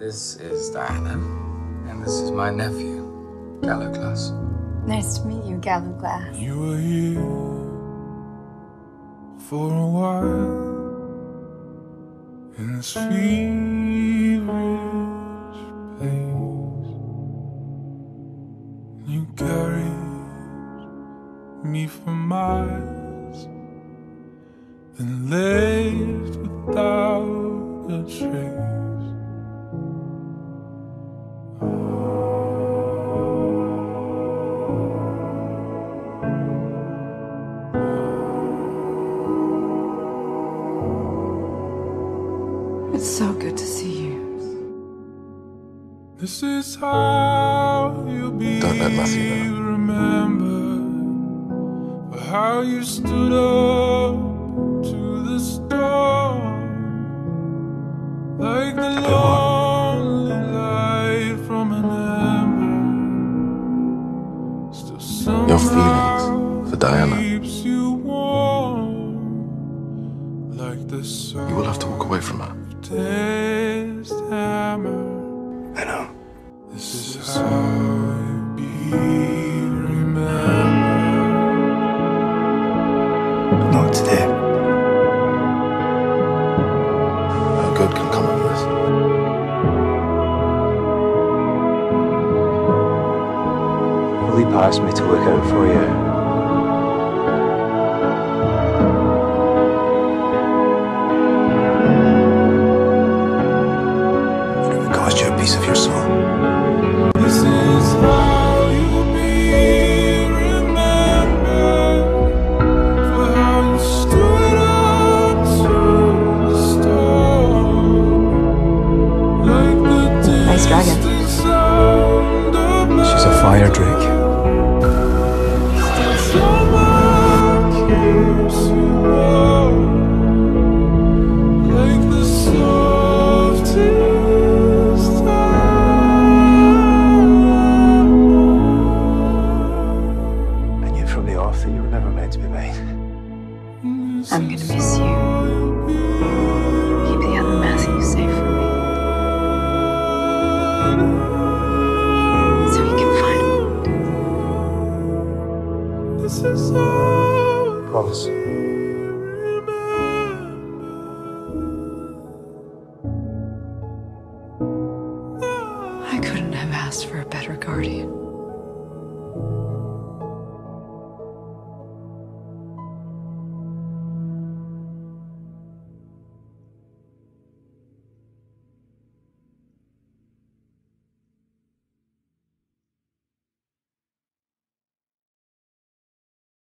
This is Diana, and this is my nephew, Gallowglass. Nice to meet you, Gallowglass. You were here for a while in this feverish place. You carried me for miles, then left without a trace. It's so good to see you. This is how you'll be Don't let Matthew know. remembered for how you stood up to the storm like the lonely light from an ember still Your feelings for Diana. You will have to walk away from her. softest hammer I know. this is how you be remembered. Not today. No good can come of this. Philippe asked me to look out for you. Your soul. This is how you be remembered for how you stood up to the storm, like the Nice dragon. distant sound of She's a fire drake. I'm gonna miss you. Keep the other Matthew safe for me. So he can find me. Promise. I couldn't have asked for a better guardian.